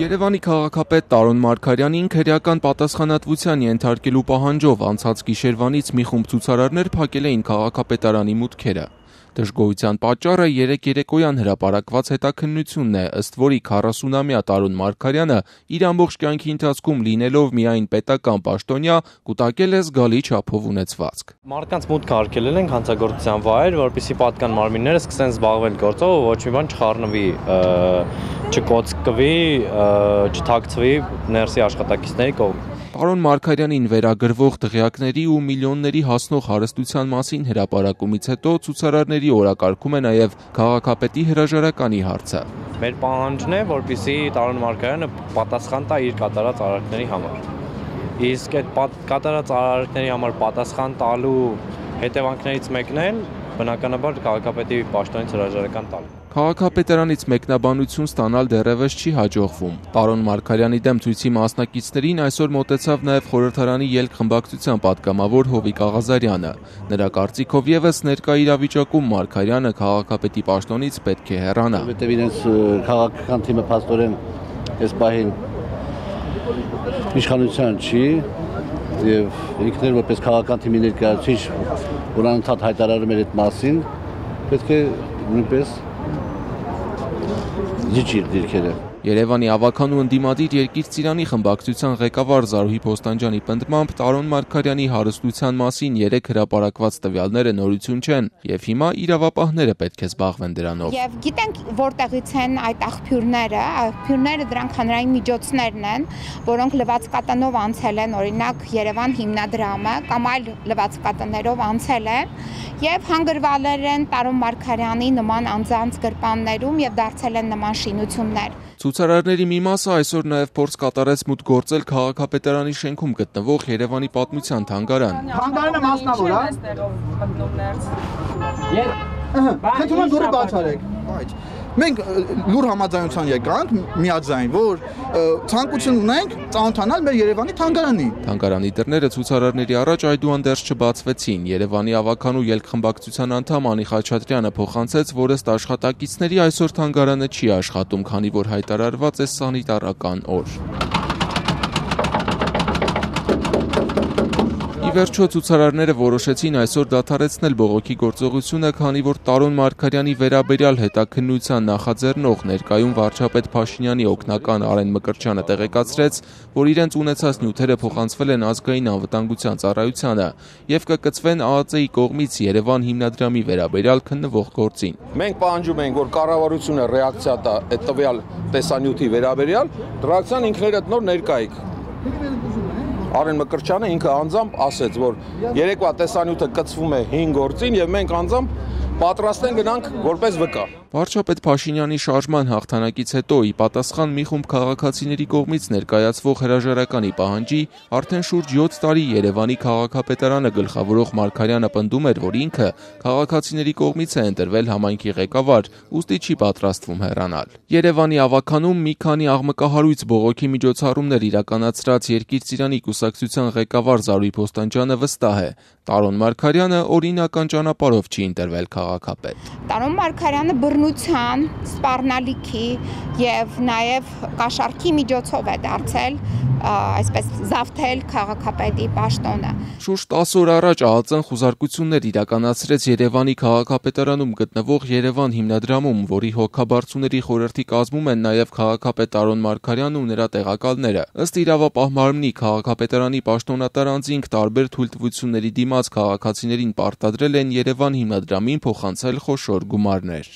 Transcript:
Երևանի քաղաքապետ Տարոն Մարգարյանին քրեական պատասխանատվության ենթարկելու պահանջով անցած գիշերվանից մի խումբ ցուցարարներ փակել էին քաղաքապետարանի մուտքերը։ Դժգոհության պատճառը երեկ երեկոյան հրապարակված հետաքննությունն է, ըստ որի 40-ամյա Տարոն Մարգարյանը իր ամբողջ կյանքի ընթացքում լինելով միայն պետական պաշտոնյա, կուտակել է զգալի չափով ունեցվածք։ Մարդկանց մուտքը արգելել ենք հանցագործության վայր, որպեսզի պատկան մարմինները սկսեն զբաղվել գործով, ոչ մի բան չխառնվի, չկոծկվի, չթաքցվի ներսի աշխատակիցների կողմից։ Պարոն Մարգարյանին վերագրվող դղյակների ու միլիոնների հասնող հարստության մասին հրապարակումից հետո ցուցարարների օրակարգում է նաև քաղաքապետի հրաժարականի հարցը։ Մեր պահանջն է, որպեսզի Տարոն Մարգարյանը պատասխան տա իր կատարած արարքների համար։ Իսկ այդ կատարած արարքների համար պատասխան տալու հետևանքներից մեկն էլ բնականաբար քաղաքապետի պաշտոնից հրաժարական տալը։ Քաղաքապետարանից մեկնաբանություն ստանալ դեռևս չի հաջողվում։ Տարոն Մարգարյանի դեմ ցույցի մասնակիցներին այսօր մտեցավ նաև խորհրդարանի ելքխմբակցության падգամավոր Հովիկ Աղազարյանը։ Նրա կարծիքով եւս ներկա իրավիճակում Մարգարյանը քաղաքապետի պաշտոնից պետք է հեռանա։ Որովհետեւ իրենց քաղաքական թիմը փաստորեն այս բahin իշխանության չի եւ ինքներ որպես քաղաքական թիմի ներկայացուցիչ, որ անընդհատ հայտարարում էր այդ մասին, պետք է նույնպես Niçin dirkeler? Երևանի ավականու ընդդիմադիր երկիր ծիրանի խմբակցության ղեկավար Զարուհի Փոստանջյանի պնդմամբ Տարոն Մարգարյանի հարստության մասին երեք հրապարակված տվյալները նորություն չեն եւ հիմա իրավապահները պետք է զբաղվեն դրանով։ Եվ գիտենք որտեղից են այդ աղբյուրները, աղբյուրները դրանք հանրային միջոցներն են, որոնք լվացկատանով անցել են, օրինակ Երևան հիմնադրամը կամ այլ լվացկատաներով անցել են եւ հանգրվալեր են Տարոն Մարգարյանի նման անձանց գրպաններում եւ դարձել են նման շինություններ։ Ցուցարարների մի մասը այսօր նաև փորձ կատարեց մուտք գործել քաղաքապետարանի շենքում գտնվող Երևանի պատմության թանգարան։ Թանգարանը մասնավոր է։ Խնդրում եմ դուրը բաց արեք։ Այդ մենք լուր համաձայնության եկանք միաձայն, որ ցանկություն ունենք ծանոթանալ մեր Երևանի թանգարանի։ Թանգարանի դռները ցուցարարների առաջ այդուհանդերձ չբացվեցին։ Երևանի ավականու ելքխմբակցության անդամ Անի Խաչատրյանը փոխանցեց, որ ըստ աշխատակիցների այսօր թանգարանը չի աշխատում, քանի որ հայտարարված է սանիտարական օր։ Ի վերջո ցուցարարները որոշեցին այսօր դադարեցնել բողոքի գործողությունը, քանի որ Տարոն Մարգարյանի վերաբերյալ հետաքննության նախաձեռնող ներկայում վարչապետ Փաշինյանի օգնական Արեն Մկրտչյանը տեղեկացրեց, որ իրենց ունեցած նյութերը փոխանցվել են ազգային անվտանգության ծառայությանը եւ կկցվեն ԱԱԾ-ի կողմից Երևան հիմնադրամի վերաբերյալ քննվող գործին։ Մենք պահանջում ենք, որ կառավարությունը ռեակցիա տա այդ տվյալ տեսանյութի վերաբերյալ, դրակցան ինքներդ նոր ներկայք։ Արեն Մկրչյանը ինքը անձամբ ասեց, որ երեկվա տեսանյութը կծվում է 5 գործին եւ մենք անձամբ պատրաստ են գնանք որպես վկա։ Վարչապետ Փաշինյանի շարժման հաղթանակից հետո ի պատասխան մի խումբ քաղաքացիների կողմից ներկայացվող հրաժարականի պահանջի արդեն շուրջ 7 տարի Երևանի քաղաքապետարանը գլխավորող Մարգարյանը պնդում էր, որ ինքը քաղաքացիների կողմից է ընտրվել համայնքի ղեկավար, ուստի չի պատրաստվում հեռանալ։ Երևանի ավականում մի քանի աղմկահարույց բողոքի միջոցառումներ իրականացրած Երկիր Ծիրանի կուսակցության ղեկավար Զարուհի Փոստանջյանը վստահ է, Տարոն Մարգարյանը օրինական ճանապարհով չի ընտրվել քաղաքապետ։ Տարոն Մարգարյանը բռնության, սպառնալիքի եւ նաեւ կաշառքի միջոցով է դարձել այսպես զավթել քաղաքապետի պաշտոնը։ Շուրջ 10 օր առաջ ԱԱԾ-ն խուզարկություններ իրականացրեց Երևանի քաղաքապետարանում գտնվող Երևան հիմնադրամում, որի հոգաբարձուների խորհրդի կազմում են նաև քաղաքապետ Արոն Մարգարյանն ու նրա տեղակալները։ Ըստ իրավապահ մարմնի քաղաքապետարանի պաշտոնատար անձինք տարբեր թույլտվությունների դիմաց քաղաքացիներին պարտադրել են Երևան հիմնադրամին փոխանցել խոշոր գումարներ։